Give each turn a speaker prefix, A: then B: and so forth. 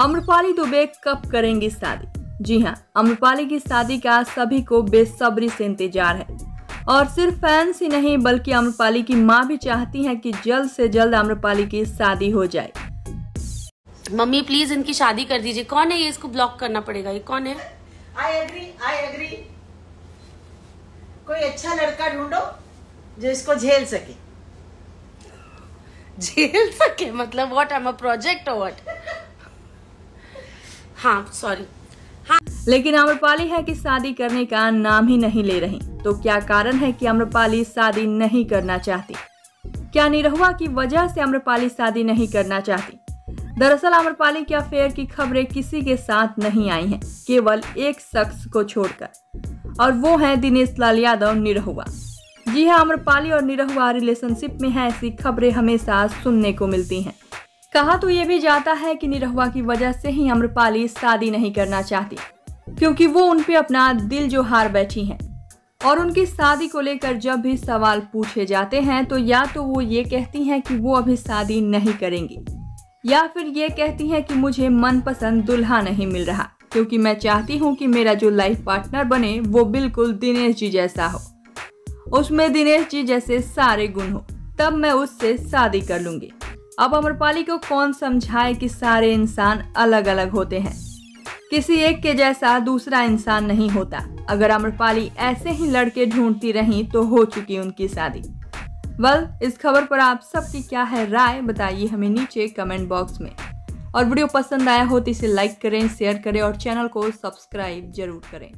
A: अम्रपाली दुबे कब करेंगी शादी। जी हाँ अम्रपाली की शादी का सभी को बेसब्री से इंतज़ार है। और सिर्फ़ फैंस ही नहीं बल्कि अम्रपाली की माँ भी चाहती हैं कि जल्द से जल्द अम्रपाली की शादी हो जाए।
B: मम्मी प्लीज़ इनकी शादी कर दीजिए। कौन है ये? इसको ब्लॉक करना पड़ेगा। ये कौन है?
C: आई एग्री आई एग्री कोई अच्छा लड़का ढूंढो जो इसको झेल सके।
B: झेल सके? मतलब व्हाट एम अ प्रोजेक्ट और व्हाट हाँ सॉरी हाँ.
A: लेकिन अम्रपाली है कि शादी करने का नाम ही नहीं ले रही। तो क्या कारण है कि अम्रपाली शादी नहीं करना चाहती? क्या निरहुआ की वजह से अम्रपाली शादी नहीं करना चाहती? दरअसल अम्रपाली के अफेयर की खबरें किसी के साथ नहीं आई हैं, केवल एक शख्स को छोड़कर। और वो है दिनेश लाल यादव, निरहुआ। जी हाँ अम्रपाली और निरहुआ रिलेशनशिप में है, ऐसी खबरें हमेशा सुनने को मिलती हैं। कहा तो ये भी जाता है कि निरहुआ की वजह से ही अम्रपाली शादी नहीं करना चाहती, क्योंकि वो उन पे अपना दिल जो हार बैठी हैं। और उनकी शादी को लेकर जब भी सवाल पूछे जाते हैं तो या तो वो ये कहती हैं कि वो अभी शादी नहीं करेंगी, या फिर ये कहती हैं कि मुझे मनपसंद दुल्हा नहीं मिल रहा, क्योंकि मैं चाहती हूँ कि मेरा जो लाइफ पार्टनर बने, वो बिल्कुल दिनेश जी जैसा हो। उसमें दिनेश जी जैसे सारे गुण हो, तब मैं उससे शादी कर लूँगी। अब अमरपाली को कौन समझाए कि सारे इंसान अलग अलग होते हैं? किसी एक के जैसा दूसरा इंसान नहीं होता। अगर अमरपाली ऐसे ही लड़के ढूंढती रही तो हो चुकी उनकी शादी। वेल, इस खबर पर आप सबकी क्या है राय, बताइए हमें नीचे कमेंट बॉक्स में। और वीडियो पसंद आया हो तो इसे लाइक करें, शेयर करें और चैनल को सब्सक्राइब ज़रूर करें।